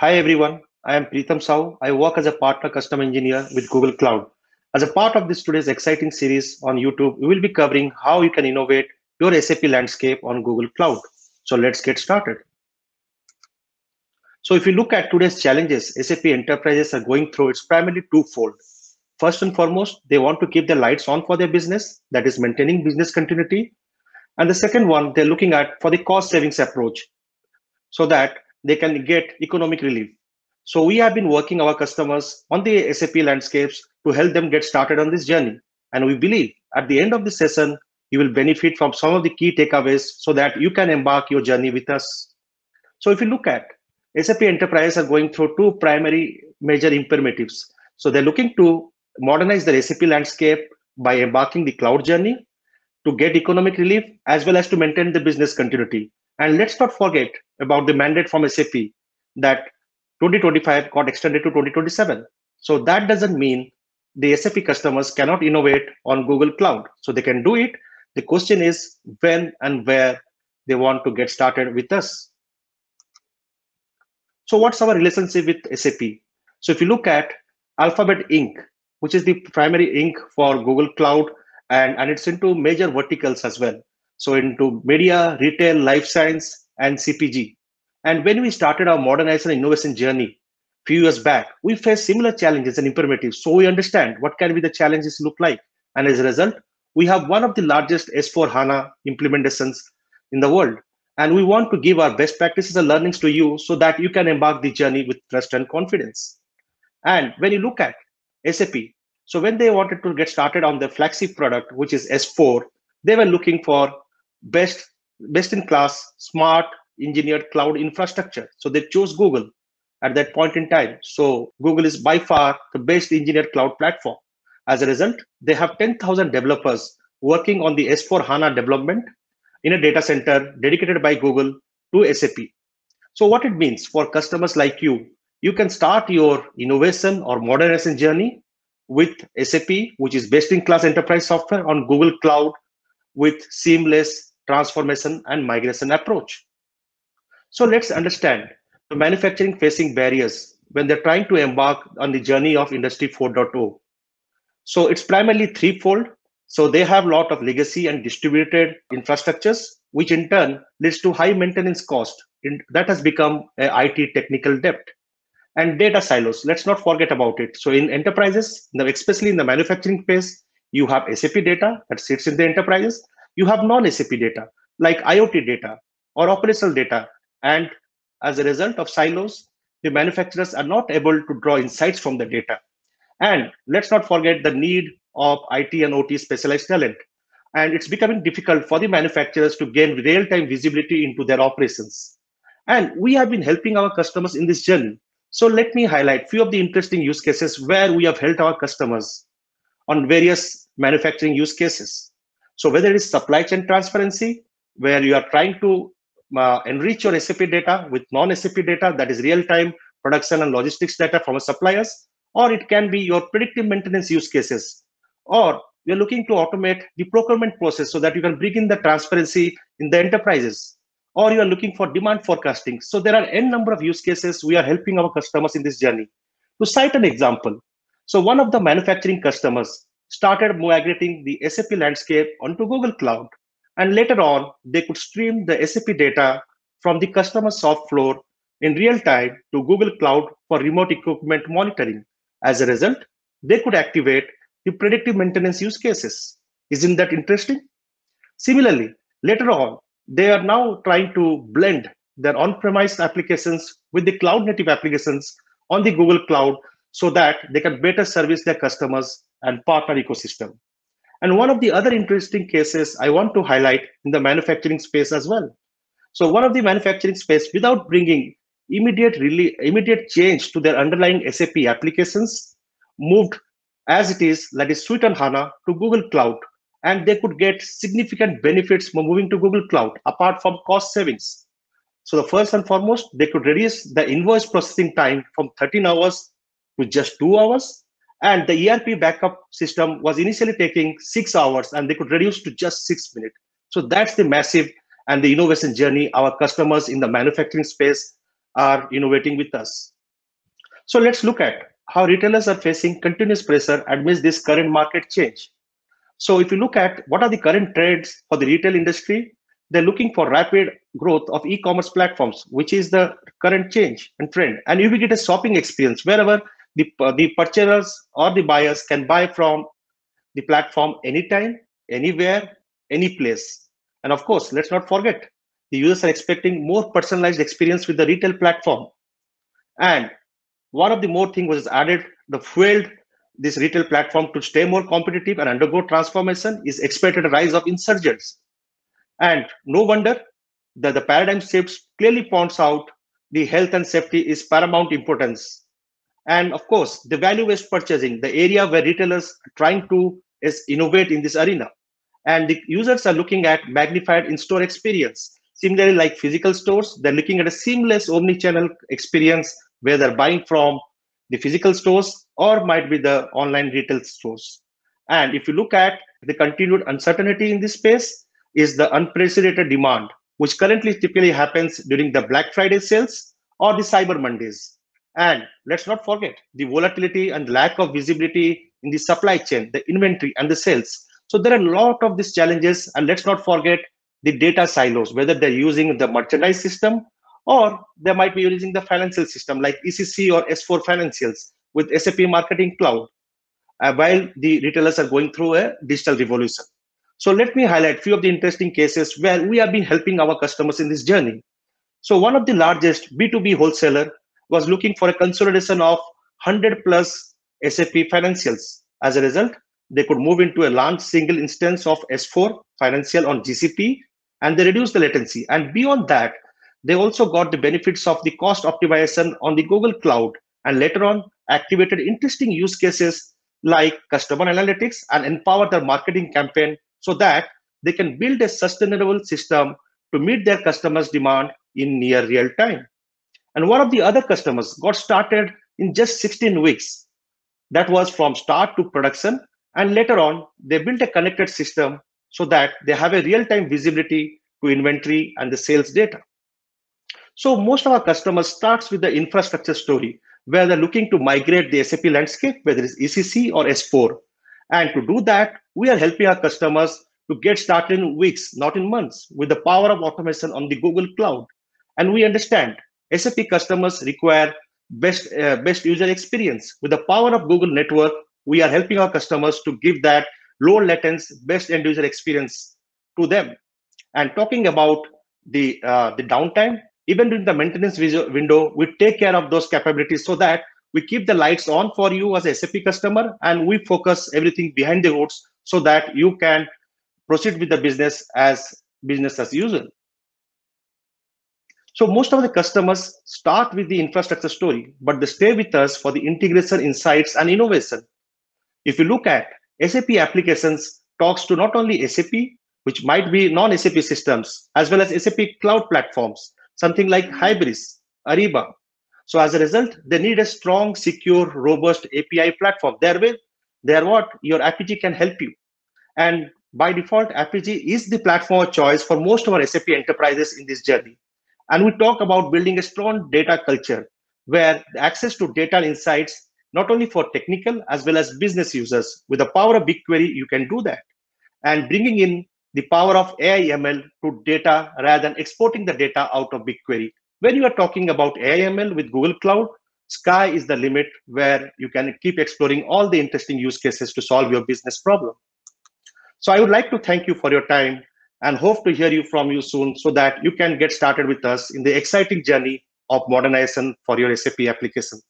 Hi everyone, I am Preetham Sau. I work as a partner custom engineer with Google Cloud. As a part of this today's exciting series on YouTube, we will be covering how you can innovate your SAP landscape on Google Cloud. So let's get started. So if you look at today's challenges, SAP enterprises are going through, it's primarily twofold. First and foremost, they want to keep the lights on for their business, that is maintaining business continuity. And the second one, they're looking at for the cost savings approach so that they can get economic relief. So we have been working our customers on the SAP landscapes to help them get started on this journey. And we believe at the end of the session, you will benefit from some of the key takeaways so that you can embark your journey with us. So if you look at SAP enterprise are going through two primary major imperatives. So they're looking to modernize their SAP landscape by embarking the cloud journey to get economic relief as well as to maintain the business continuity. And let's not forget about the mandate from SAP that 2025 got extended to 2027. So that doesn't mean the SAP customers cannot innovate on Google Cloud. So they can do it. The question is when and where they want to get started with us. So what's our relationship with SAP? So if you look at Alphabet Inc., which is the primary Inc. for Google Cloud, and, and it's into major verticals as well. So into media, retail, life science, and CPG. And when we started our modernization innovation journey a few years back, we faced similar challenges and imperatives. So we understand what can be the challenges look like. And as a result, we have one of the largest S4 HANA implementations in the world. And we want to give our best practices and learnings to you so that you can embark the journey with trust and confidence. And when you look at SAP, so when they wanted to get started on the flagship product, which is S4, they were looking for best, best in class, smart, engineered cloud infrastructure. So they chose Google at that point in time. So Google is by far the best engineered cloud platform. As a result, they have 10,000 developers working on the S4 HANA development in a data center dedicated by Google to SAP. So what it means for customers like you, you can start your innovation or modernization journey with SAP, which is best in class enterprise software on Google Cloud with seamless transformation and migration approach. So let's understand the manufacturing facing barriers when they're trying to embark on the journey of Industry 4.0. So it's primarily threefold. So they have a lot of legacy and distributed infrastructures, which in turn leads to high maintenance cost. that has become IT technical debt. And data silos, let's not forget about it. So in enterprises, especially in the manufacturing space, you have SAP data that sits in the enterprises. You have non-SAP data like IoT data or operational data and as a result of silos, the manufacturers are not able to draw insights from the data. And let's not forget the need of IT and OT specialized talent. And it's becoming difficult for the manufacturers to gain real-time visibility into their operations. And we have been helping our customers in this journey. So let me highlight few of the interesting use cases where we have helped our customers on various manufacturing use cases. So whether it is supply chain transparency, where you are trying to uh, enrich your SAP data with non-SAP data, that is real-time production and logistics data from suppliers, or it can be your predictive maintenance use cases, or you're looking to automate the procurement process so that you can bring in the transparency in the enterprises, or you are looking for demand forecasting. So there are n number of use cases we are helping our customers in this journey. To cite an example, so one of the manufacturing customers started migrating the SAP landscape onto Google Cloud and later on, they could stream the SAP data from the customer shop floor in real time to Google Cloud for remote equipment monitoring. As a result, they could activate the predictive maintenance use cases. Isn't that interesting? Similarly, later on, they are now trying to blend their on-premise applications with the cloud native applications on the Google Cloud so that they can better service their customers and partner ecosystem. And one of the other interesting cases I want to highlight in the manufacturing space as well. So one of the manufacturing space without bringing immediate really immediate change to their underlying SAP applications moved as it is, that is Suite on HANA to Google Cloud. And they could get significant benefits from moving to Google Cloud apart from cost savings. So the first and foremost, they could reduce the invoice processing time from 13 hours to just two hours and the ERP backup system was initially taking six hours and they could reduce to just six minutes. So that's the massive and the innovation journey our customers in the manufacturing space are innovating with us. So let's look at how retailers are facing continuous pressure amidst this current market change. So if you look at what are the current trends for the retail industry, they're looking for rapid growth of e-commerce platforms, which is the current change and trend. And you will get a shopping experience wherever the, uh, the purchasers or the buyers can buy from the platform anytime, anywhere, any place. And of course, let's not forget, the users are expecting more personalized experience with the retail platform. And one of the more thing was added, the fueled this retail platform to stay more competitive and undergo transformation is expected rise of insurgents. And no wonder that the paradigm shifts clearly points out the health and safety is paramount importance. And of course, the value-based purchasing, the area where retailers are trying to is innovate in this arena. And the users are looking at magnified in-store experience. Similarly, like physical stores, they're looking at a seamless omni-channel experience where they're buying from the physical stores or might be the online retail stores. And if you look at the continued uncertainty in this space is the unprecedented demand, which currently typically happens during the Black Friday sales or the Cyber Mondays. And let's not forget the volatility and lack of visibility in the supply chain, the inventory and the sales. So there are a lot of these challenges. And let's not forget the data silos, whether they're using the merchandise system or they might be using the financial system like ECC or S4 financials with SAP Marketing Cloud, uh, while the retailers are going through a digital revolution. So let me highlight a few of the interesting cases where we have been helping our customers in this journey. So one of the largest B2B wholesaler was looking for a consolidation of 100 plus SAP financials. As a result, they could move into a large single instance of S4 financial on GCP and they reduced the latency. And beyond that, they also got the benefits of the cost optimization on the Google Cloud and later on activated interesting use cases like customer analytics and empower their marketing campaign so that they can build a sustainable system to meet their customers' demand in near real time. And one of the other customers got started in just 16 weeks. That was from start to production. And later on, they built a connected system so that they have a real time visibility to inventory and the sales data. So most of our customers starts with the infrastructure story where they're looking to migrate the SAP landscape, whether it's ECC or S4. And to do that, we are helping our customers to get started in weeks, not in months, with the power of automation on the Google Cloud. And we understand SAP customers require best, uh, best user experience. With the power of Google Network, we are helping our customers to give that low latency, best end user experience to them. And talking about the, uh, the downtime, even during the maintenance window, we take care of those capabilities so that we keep the lights on for you as a SAP customer and we focus everything behind the hoods so that you can proceed with the business as business as usual. So most of the customers start with the infrastructure story, but they stay with us for the integration insights and innovation. If you look at SAP applications talks to not only SAP, which might be non-SAP systems, as well as SAP cloud platforms, something like Hybris, Ariba. So as a result, they need a strong, secure, robust API platform. There there what your Apigee can help you. And by default, Apigee is the platform of choice for most of our SAP enterprises in this journey. And we talk about building a strong data culture where access to data insights, not only for technical as well as business users, with the power of BigQuery, you can do that. And bringing in the power of AI ML to data rather than exporting the data out of BigQuery. When you are talking about AI ML with Google Cloud, sky is the limit where you can keep exploring all the interesting use cases to solve your business problem. So I would like to thank you for your time and hope to hear you from you soon so that you can get started with us in the exciting journey of modernization for your SAP application.